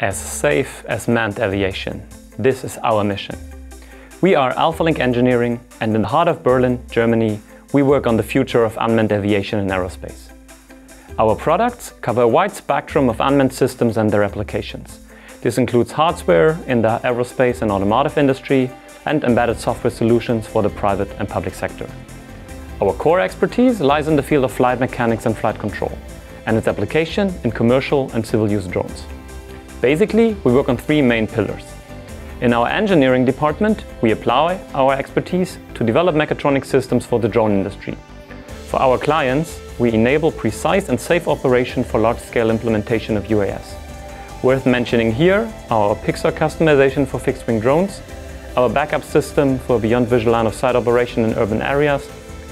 as safe as manned aviation. This is our mission. We are AlphaLink Engineering and in the heart of Berlin, Germany, we work on the future of unmanned aviation and aerospace. Our products cover a wide spectrum of unmanned systems and their applications. This includes hardware in the aerospace and automotive industry and embedded software solutions for the private and public sector. Our core expertise lies in the field of flight mechanics and flight control, and its application in commercial and civil use drones. Basically, we work on three main pillars. In our engineering department, we apply our expertise to develop mechatronic systems for the drone industry. For our clients, we enable precise and safe operation for large-scale implementation of UAS. Worth mentioning here our Pixar customization for fixed-wing drones, our backup system for beyond visual line of sight operation in urban areas,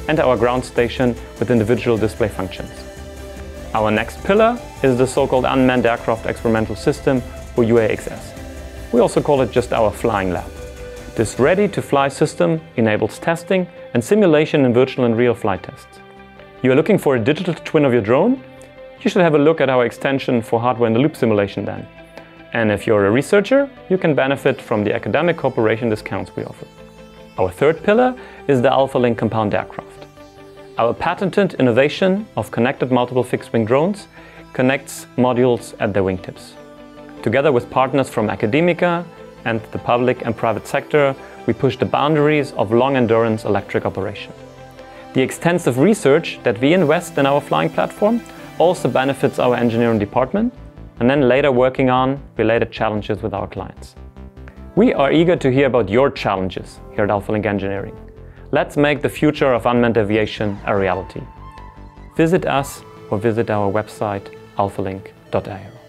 and our ground station with individual display functions. Our next pillar is the so-called Unmanned Aircraft Experimental System, or UAXS. We also call it just our Flying Lab. This ready-to-fly system enables testing and simulation in virtual and real flight tests. You are looking for a digital twin of your drone? You should have a look at our extension for hardware-in-the-loop simulation then. And if you're a researcher, you can benefit from the academic cooperation discounts we offer. Our third pillar is the AlphaLink compound aircraft. Our patented innovation of connected multiple fixed-wing drones connects modules at their wingtips. Together with partners from academia and the public and private sector, we push the boundaries of long-endurance electric operation. The extensive research that we invest in our flying platform also benefits our engineering department and then later working on related challenges with our clients. We are eager to hear about your challenges here at AlphaLink Engineering. Let's make the future of unmanned aviation a reality. Visit us or visit our website alphalink.aero.